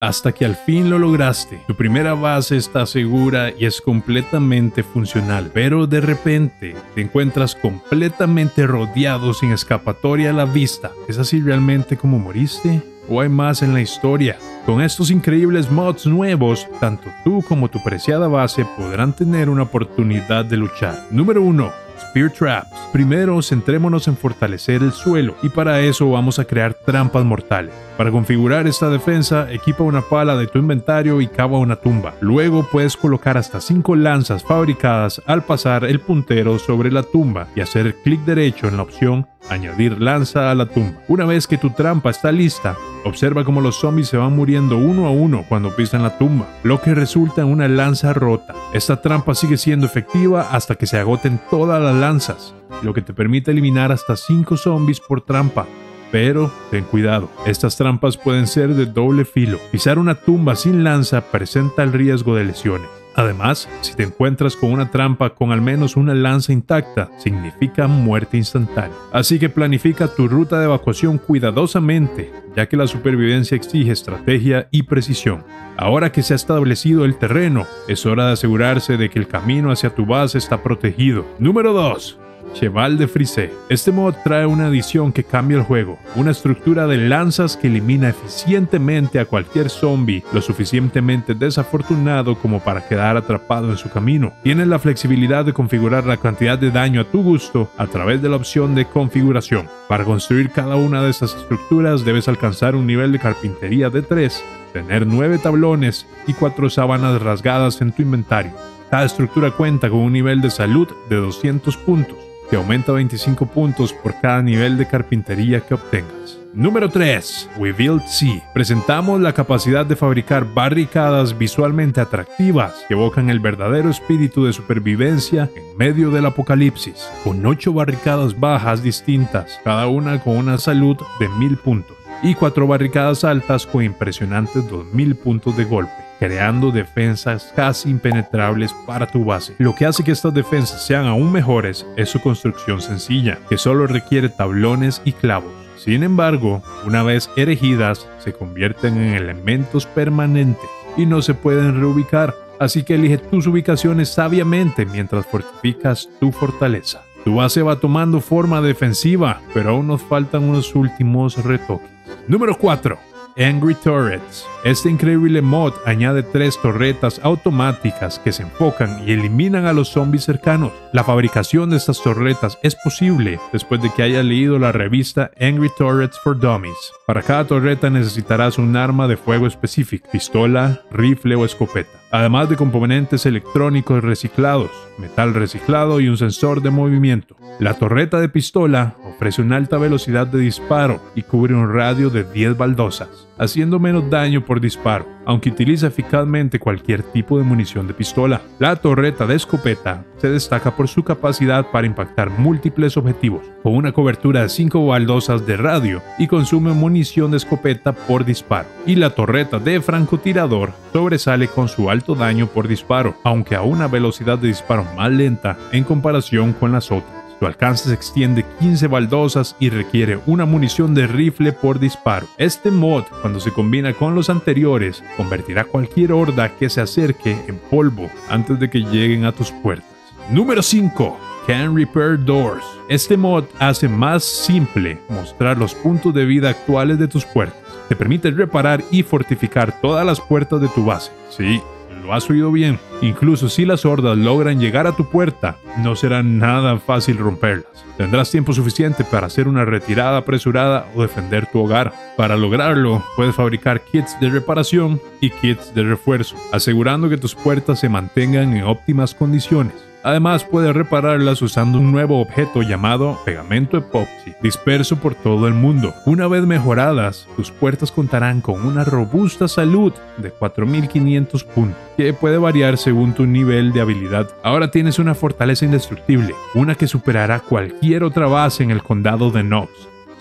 hasta que al fin lo lograste. Tu primera base está segura y es completamente funcional, pero de repente te encuentras completamente rodeado sin escapatoria a la vista. ¿Es así realmente como moriste? ¿O hay más en la historia? Con estos increíbles mods nuevos, tanto tú como tu preciada base podrán tener una oportunidad de luchar. Número 1 Spear Traps. Primero, centrémonos en fortalecer el suelo y para eso vamos a crear trampas mortales. Para configurar esta defensa, equipa una pala de tu inventario y cava una tumba. Luego puedes colocar hasta 5 lanzas fabricadas al pasar el puntero sobre la tumba y hacer clic derecho en la opción Añadir lanza a la tumba. Una vez que tu trampa está lista, observa cómo los zombies se van muriendo uno a uno cuando pisan la tumba, lo que resulta en una lanza rota. Esta trampa sigue siendo efectiva hasta que se agoten todas las lanzas, lo que te permite eliminar hasta 5 zombies por trampa. Pero ten cuidado, estas trampas pueden ser de doble filo. Pisar una tumba sin lanza presenta el riesgo de lesiones. Además, si te encuentras con una trampa con al menos una lanza intacta, significa muerte instantánea. Así que planifica tu ruta de evacuación cuidadosamente, ya que la supervivencia exige estrategia y precisión. Ahora que se ha establecido el terreno, es hora de asegurarse de que el camino hacia tu base está protegido. Número 2. Cheval de Frise. Este mod trae una adición que cambia el juego, una estructura de lanzas que elimina eficientemente a cualquier zombie lo suficientemente desafortunado como para quedar atrapado en su camino. Tienes la flexibilidad de configurar la cantidad de daño a tu gusto a través de la opción de configuración. Para construir cada una de estas estructuras debes alcanzar un nivel de carpintería de 3, tener 9 tablones y 4 sábanas rasgadas en tu inventario. Cada estructura cuenta con un nivel de salud de 200 puntos que aumenta 25 puntos por cada nivel de carpintería que obtengas. Número 3. We Build C. Presentamos la capacidad de fabricar barricadas visualmente atractivas que evocan el verdadero espíritu de supervivencia en medio del apocalipsis, con 8 barricadas bajas distintas, cada una con una salud de 1000 puntos, y 4 barricadas altas con impresionantes 2000 puntos de golpe creando defensas casi impenetrables para tu base. Lo que hace que estas defensas sean aún mejores es su construcción sencilla, que solo requiere tablones y clavos. Sin embargo, una vez erigidas, se convierten en elementos permanentes y no se pueden reubicar, así que elige tus ubicaciones sabiamente mientras fortificas tu fortaleza. Tu base va tomando forma defensiva, pero aún nos faltan unos últimos retoques. Número 4. Angry Turrets. Este increíble mod añade tres torretas automáticas que se enfocan y eliminan a los zombies cercanos. La fabricación de estas torretas es posible después de que haya leído la revista Angry Turrets for Dummies. Para cada torreta necesitarás un arma de fuego específico, pistola, rifle o escopeta, además de componentes electrónicos reciclados, metal reciclado y un sensor de movimiento. La torreta de pistola ofrece una alta velocidad de disparo y cubre un radio de 10 baldosas haciendo menos daño por disparo, aunque utiliza eficazmente cualquier tipo de munición de pistola. La torreta de escopeta se destaca por su capacidad para impactar múltiples objetivos, con una cobertura de 5 baldosas de radio y consume munición de escopeta por disparo. Y la torreta de francotirador sobresale con su alto daño por disparo, aunque a una velocidad de disparo más lenta en comparación con las otras. Su alcance se extiende 15 baldosas y requiere una munición de rifle por disparo. Este mod, cuando se combina con los anteriores, convertirá cualquier horda que se acerque en polvo antes de que lleguen a tus puertas. Número 5. Can Repair Doors. Este mod hace más simple mostrar los puntos de vida actuales de tus puertas. Te permite reparar y fortificar todas las puertas de tu base. Sí, lo has oído bien. Incluso si las hordas logran llegar a tu puerta, no será nada fácil romperlas. Tendrás tiempo suficiente para hacer una retirada apresurada o defender tu hogar. Para lograrlo, puedes fabricar kits de reparación y kits de refuerzo, asegurando que tus puertas se mantengan en óptimas condiciones. Además, puedes repararlas usando un nuevo objeto llamado pegamento epoxi, disperso por todo el mundo. Una vez mejoradas, tus puertas contarán con una robusta salud de 4500 puntos, que puede variar según tu nivel de habilidad. Ahora tienes una fortaleza indestructible, una que superará cualquier otra base en el condado de Knox.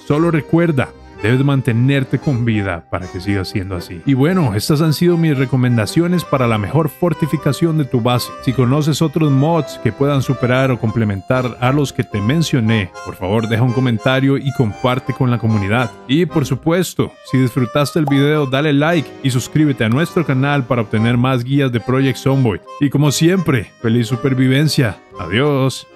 Solo recuerda, debes mantenerte con vida para que siga siendo así. Y bueno, estas han sido mis recomendaciones para la mejor fortificación de tu base. Si conoces otros mods que puedan superar o complementar a los que te mencioné, por favor deja un comentario y comparte con la comunidad. Y por supuesto, si disfrutaste el video, dale like y suscríbete a nuestro canal para obtener más guías de Project Zomboid. Y como siempre, feliz supervivencia. Adiós.